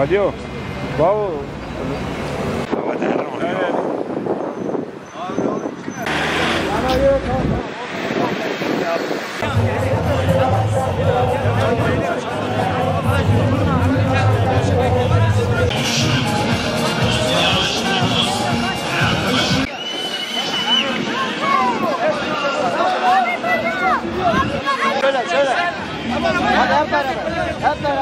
Alo. Bravo. Şöyle şöyle. Hadi hep beraber. Hep beraber.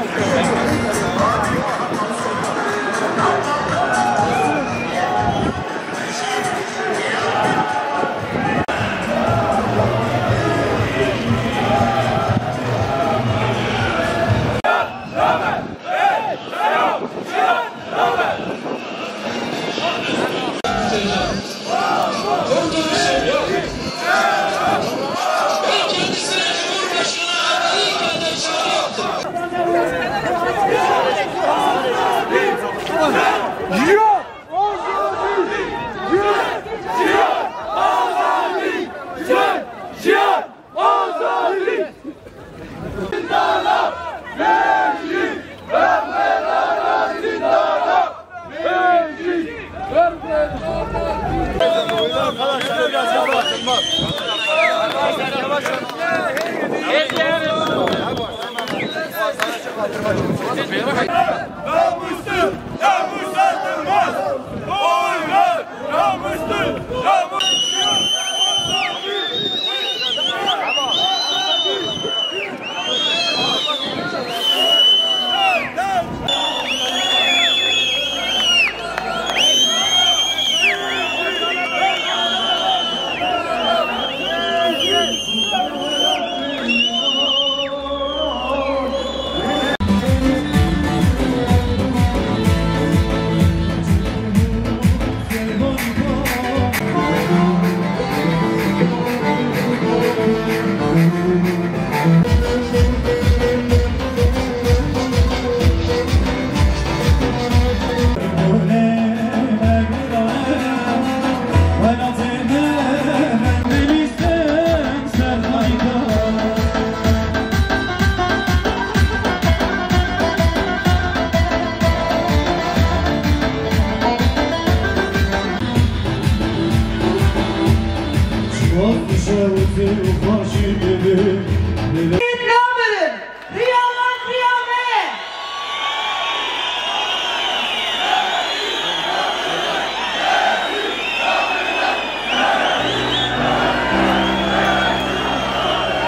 Thank you. Yeah! Bak sevdim karşı gibi